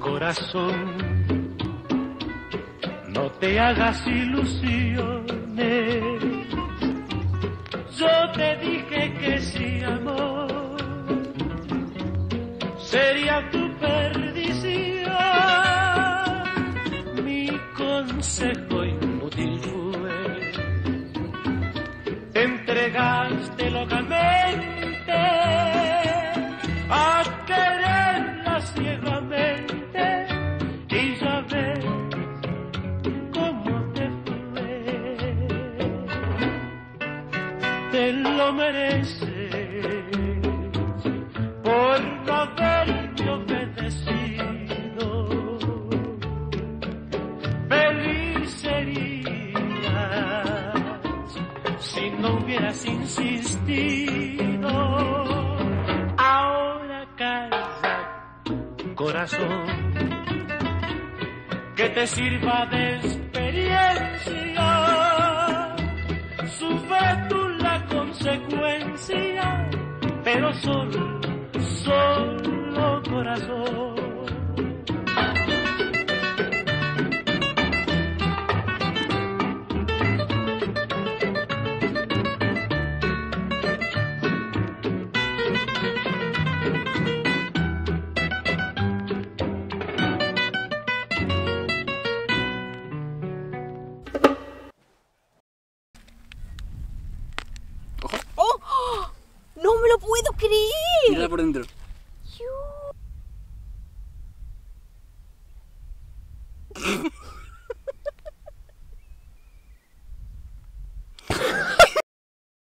corazón, no te hagas ilusiones. Yo te dije que sí, amor, sería tu perdición. Mi consejo inútil fue, te entregaste locamente Te lo mereces por no haberte obedecido. Feliz serías si no hubieras insistido. Ahora calla, corazón, que te sirva de experiencia. Consecuencia, pero solo, solo corazón. puedo creer! Mírala por dentro.